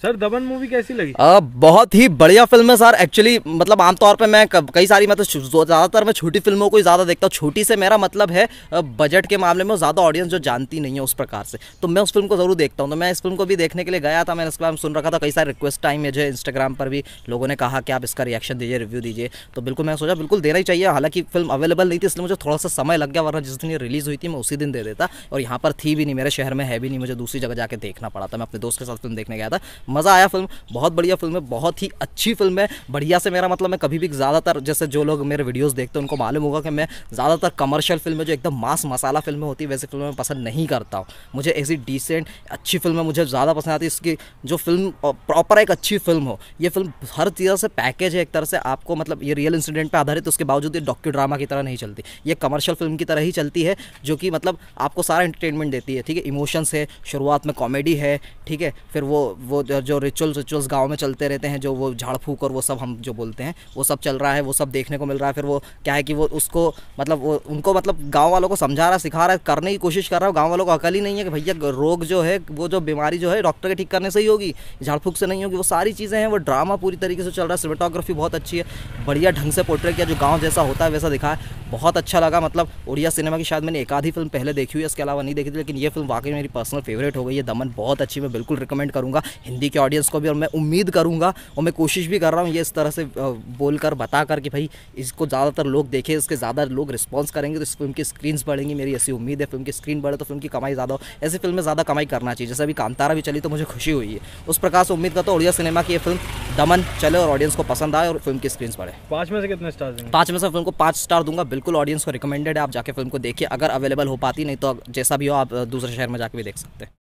Sir दबन movie कैसी लगी? आ, बहुत ही बढ़िया फ़िल्म है सर। एक्चुअली मतलब आमतौर पे मैं कई सारी मतलब ज़्यादातर मैं छोटी फ़िल्मों को ही ज़्यादा देखता हूँ। छोटी से मेरा मतलब है बजट के मामले में ज़्यादा ऑडियंस जो जानती नहीं है उस प्रकार से। तो मैं उस फ़िल्म को ज़रूर देखता हूँ। तो मैं इस फ़िल्म को भी देखने के लिए गया था मैंने इसके में सुन रखा था। कई सारे रिक्वेस्ट टाइम जो इंस्टाग्राम पर भी। लोगों ने कहा कि आप इसका रिएक्शन दीजिए रिव्यू दीजिए। तो बिल्कुल मैं सोचा बिल्कुल देना ही चाहिए। हालाँकि फ़िल्म अवेलेबल नहीं थी इसलिए मुझे थोड़ा सा समय लग गया वरना जिस दिन ये रिलीज़ हुई थी मैं उसी दिन दे देता। और यहाँ पर थी भी नहीं मेरे शहर में है भी नहीं मुझे दूसरी जगह जाकर देखना पड़ा था। मैं अपने दोस्त के साथ फ़िल्म देखने गया था। मज़ा आया फ़िल्म, बहुत बढ़िया फ़िल्म है, बहुत ही अच्छी फ़िल्म है। बढ़िया से मेरा मतलब मैं कभी भी ज़्यादातर, जैसे जो लोग मेरे वीडियोस देखते हैं, उनको मालूम होगा कि मैं ज़्यादातर कमर्शियल फ़िल्में, जो एकदम मास मसाला फ़िल्में होती है, वैसे फ़िल्में पसंद नहीं करता हूँ। मुझे ऐसी डिसेंट अच्छी फ़िल्म मुझे ज़्यादा पसंद आती है, इसकी जो फ़िल्म प्रॉपर एक अच्छी फ़िल्म हो। ये फ़िल्म हर चीज़ से पैकेज है, एक तरह से आपको मतलब ये रियल इंसिडेंट पर आधारित, उसके बावजूद ये डॉक्यू ड्रामा की तरह नहीं चलती। ये कमर्शियल फ़िल्म की तरह ही चलती है, जो कि मतलब आपको सारा एंटरटेनमेंट देती है, ठीक है? इमोशंस है, शुरुआत में कॉमेडी है, ठीक है? फिर वो वो जो रिचुअल्स रिचुअल्स गाँव में चलते रहते हैं, जो वो झाड़ फूक और वो सब हम जो बोलते हैं, वो सब चल रहा है, वो सब देखने को मिल रहा है, फिर वो क्या है कि वो उसको मतलब वो उनको मतलब गाँव वालों को समझा रहा सिखा रहा है, करने की कोशिश कर रहा है गाँव वालों को अकल ही नहीं है कि भैया रोग जो है, वो जो बीमारी जो है डॉक्टर के ठीक करने से ही होगी, झाड़ फूक से नहीं होगी, वो सारी चीज़ें हैं, वो ड्रामा पूरी तरीके से चल रहा है सिनेमाटोग्राफी बहुत अच्छी है, बढ़िया ढंग से पोर्ट्रेट किया, जो गाँव जैसा होता है, वैसा दिखा बहुत अच्छा लगा मतलब उड़िया सिनेमा की शायद मैंने एक आधी फ़िल्म पहले देखी हुई है, इसके अलावा नहीं देखी थी, लेकिन ये फ़िल्म वाकई मेरी पर्सनल फेवरेट हो गई है, दमन बहुत अच्छी, मैं बिल्कुल रिकमेंड करूँगा, हिंदी के ऑडियंस को भी और मैं उम्मीद करूँगा और मैं कोशिश भी कर रहा हूँ ये इस तरह से बोल कर बता कर कि भाई इसको ज़्यादातर लोग देखें इसके ज़्यादा लोग रिस्पॉन्स करेंगे तो इस फ़िल्म की स्क्रीन बढ़ेंगी मेरी ऐसी उम्मीद है फ़िल्म की स्क्रीन बढ़े तो फ़िल्म की कमाई ज़्यादा हो। ऐसी फ़िल्म में ज़्यादा कमाई करना चाहिए। जैसे अभी कांतारा भी चली तो मुझे खुशी हुई है। उस प्रकार से उम्मीद करता हूँ उड़िया सिनेमा की ये फ़िल्म दमन चले और ऑडियंस को पसंद आए और फ़िल्म की स्क्रीन बढ़े। पाँच में से कितने स्टार देंगे? पाँच में से फ़िल्म को पाँच स्टार दूँगा। बिल्कुल ऑडियंस को रिकमेंडेड है। आप जाके फ़िल्म को देखिए। अगर अवेलेबल हो पाती नहीं तो जैसा भी हो आप दूसरे शहर में जाके भी देख सकते हैं।